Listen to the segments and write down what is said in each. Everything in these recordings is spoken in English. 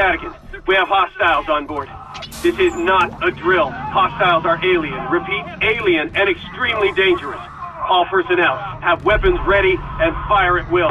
Madigan. We have hostiles on board. This is not a drill. Hostiles are alien. Repeat, alien and extremely dangerous. All personnel, have weapons ready and fire at will.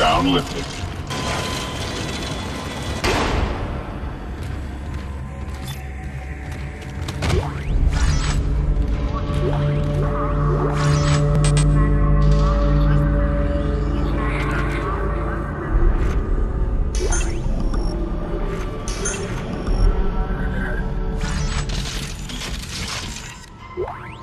Lockdown lifted. Why?